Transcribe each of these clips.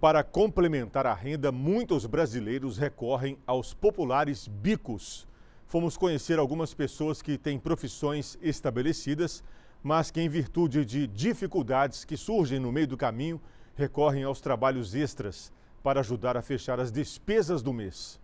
Para complementar a renda, muitos brasileiros recorrem aos populares bicos. Fomos conhecer algumas pessoas que têm profissões estabelecidas, mas que, em virtude de dificuldades que surgem no meio do caminho, recorrem aos trabalhos extras para ajudar a fechar as despesas do mês.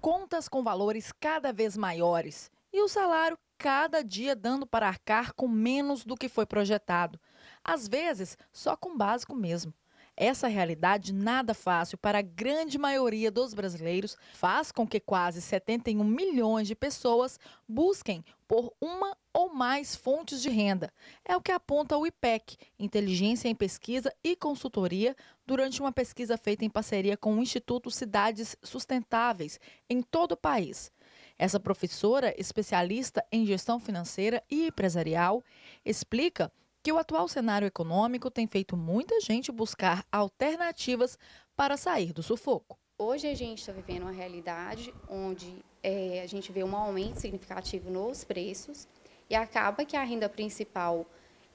Contas com valores cada vez maiores e o salário cada dia dando para arcar com menos do que foi projetado. Às vezes, só com básico mesmo. Essa realidade nada fácil para a grande maioria dos brasileiros faz com que quase 71 milhões de pessoas busquem por uma ou mais fontes de renda. É o que aponta o IPEC, Inteligência em Pesquisa e Consultoria, durante uma pesquisa feita em parceria com o Instituto Cidades Sustentáveis em todo o país. Essa professora, especialista em gestão financeira e empresarial, explica que o atual cenário econômico tem feito muita gente buscar alternativas para sair do sufoco. Hoje a gente está vivendo uma realidade onde é, a gente vê um aumento significativo nos preços e acaba que a renda principal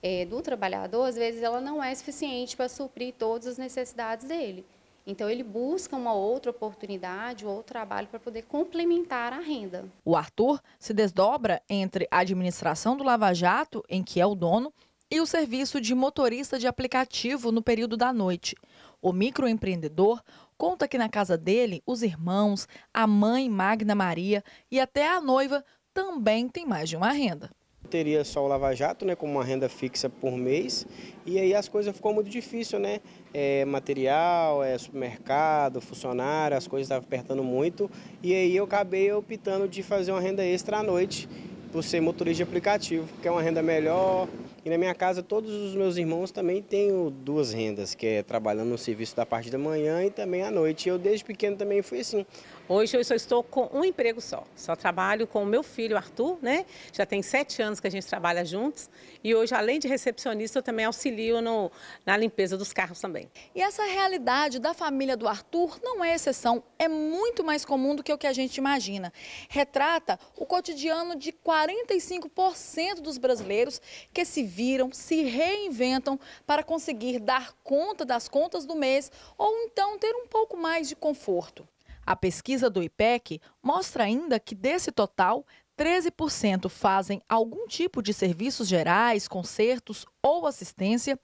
é, do trabalhador, às vezes, ela não é suficiente para suprir todas as necessidades dele. Então, ele busca uma outra oportunidade, outro trabalho para poder complementar a renda. O Arthur se desdobra entre a administração do Lava Jato, em que é o dono, e o serviço de motorista de aplicativo no período da noite. O microempreendedor conta que na casa dele, os irmãos, a mãe Magna Maria e até a noiva também têm mais de uma renda. Teria só o Lava Jato, né, como uma renda fixa por mês, e aí as coisas ficou muito difícil, né? É, material, é, supermercado, funcionário, as coisas estavam apertando muito, e aí eu acabei optando de fazer uma renda extra à noite, por ser motorista de aplicativo, que é uma renda melhor, e na minha casa, todos os meus irmãos também têm duas rendas, que é trabalhando no serviço da parte da manhã e também à noite. Eu, desde pequeno, também fui assim. Hoje eu só estou com um emprego só. Só trabalho com o meu filho, Arthur, né? Já tem sete anos que a gente trabalha juntos. E hoje, além de recepcionista, eu também auxilio no, na limpeza dos carros também. E essa realidade da família do Arthur não é exceção. É muito mais comum do que o que a gente imagina. Retrata o cotidiano de 45% dos brasileiros que se viram, se reinventam para conseguir dar conta das contas do mês ou então ter um pouco mais de conforto. A pesquisa do IPEC mostra ainda que desse total, 13% fazem algum tipo de serviços gerais, consertos ou assistência,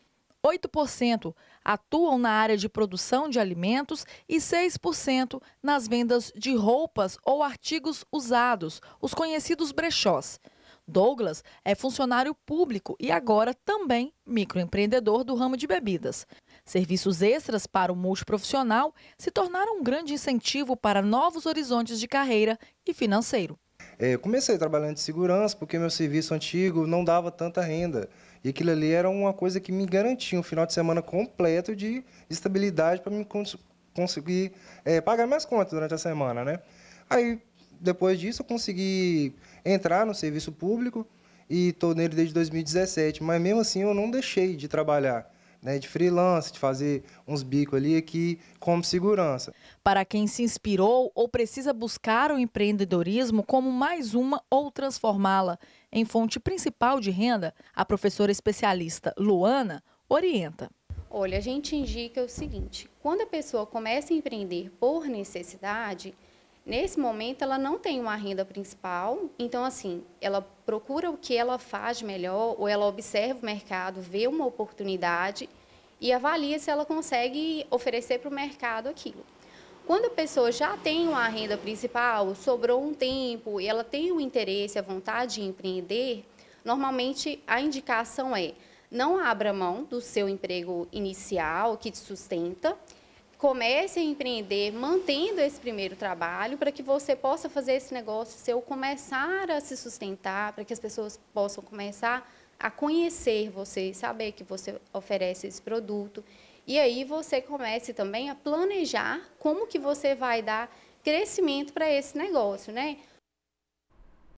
8% atuam na área de produção de alimentos e 6% nas vendas de roupas ou artigos usados, os conhecidos brechós. Douglas é funcionário público e agora também microempreendedor do ramo de bebidas. Serviços extras para o multiprofissional se tornaram um grande incentivo para novos horizontes de carreira e financeiro. É, eu comecei trabalhando de segurança porque meu serviço antigo não dava tanta renda. E aquilo ali era uma coisa que me garantia um final de semana completo de estabilidade para me cons conseguir é, pagar minhas contas durante a semana, né? Aí, depois disso, eu consegui entrar no serviço público e estou nele desde 2017. Mas mesmo assim, eu não deixei de trabalhar. Né, de freelance, de fazer uns bicos ali aqui como segurança. Para quem se inspirou ou precisa buscar o empreendedorismo como mais uma ou transformá-la em fonte principal de renda, a professora especialista Luana orienta. Olha, a gente indica o seguinte: quando a pessoa começa a empreender por necessidade, Nesse momento, ela não tem uma renda principal, então, assim, ela procura o que ela faz melhor, ou ela observa o mercado, vê uma oportunidade e avalia se ela consegue oferecer para o mercado aquilo. Quando a pessoa já tem uma renda principal, sobrou um tempo e ela tem o interesse, a vontade de empreender, normalmente a indicação é não abra mão do seu emprego inicial que te sustenta comece a empreender mantendo esse primeiro trabalho para que você possa fazer esse negócio seu começar a se sustentar, para que as pessoas possam começar a conhecer você, saber que você oferece esse produto. E aí você comece também a planejar como que você vai dar crescimento para esse negócio, né?